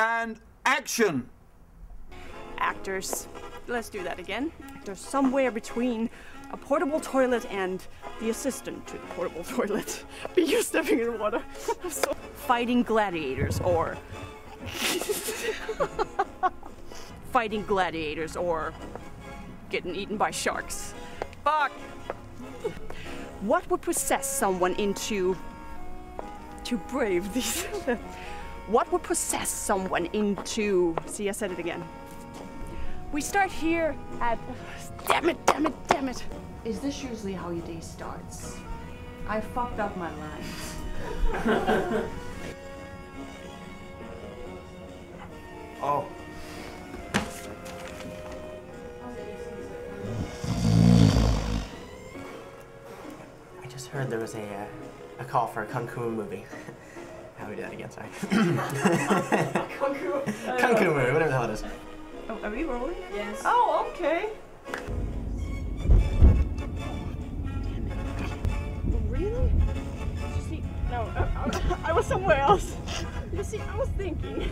and action. Actors. Let's do that again. Actors somewhere between a portable toilet and the assistant to the portable toilet. Be you stepping in water. So- fighting gladiators or fighting gladiators or getting eaten by sharks. Fuck. What would possess someone into to brave these? What would possess someone into? See, I said it again. We start here at. Damn it! Damn it! Damn it! Is this usually how your day starts? I fucked up my lines. Oh. I just heard there was a, uh, a call for a Kung Fu movie. How do we do that again? Sorry. Kung Fu uh, movie, uh, whatever the hell it is. Oh, are we rolling? Yes. Oh, okay. Really? You see, no, I, uh, I was somewhere else. You see, I was thinking.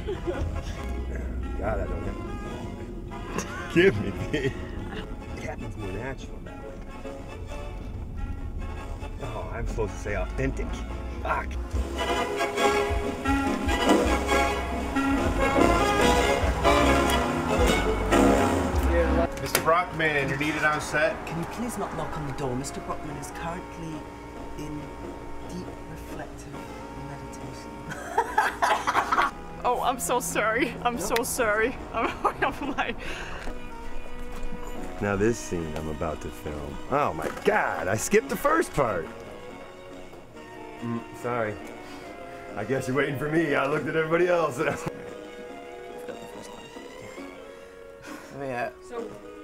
God, I don't know. Give me the. It more natural that way. Oh, I'm supposed to say authentic. Fuck. Mr. Brockman, you're needed on set. Can you please not knock on the door? Mr. Brockman is currently in deep reflective meditation. Oh, I'm so sorry. I'm so sorry. I'm, I'm like, Now this scene I'm about to film. Oh my god, I skipped the first part. Mm, sorry. I guess you're waiting for me. I looked at everybody else. and I- yeah. So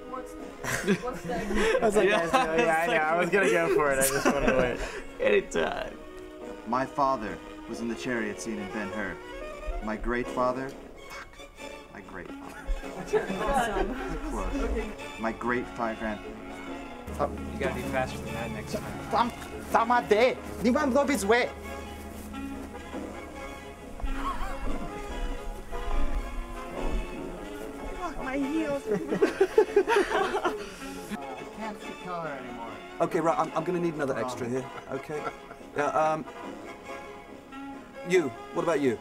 what's what's the I was like, yeah, yeah, I know. I was gonna go for it. I just wanted to wait. anytime. My father was in the chariot scene in Ben Hur. My great father, fuck, my great father. Awesome. Close. My great five grand. You gotta be faster than that next time. Tam, tama de. Di ba ang lobby's wet? My heels. Can't see color anymore. Okay, right. I'm, I'm going to need another extra here. Okay. Yeah. Um. You. What about you?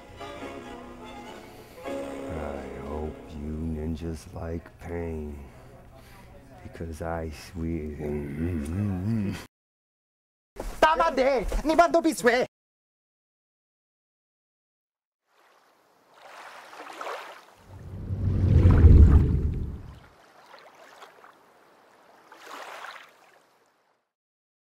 I hope you ninjas like pain. Because I swear. Tama de. Di ba ang lobby's wet?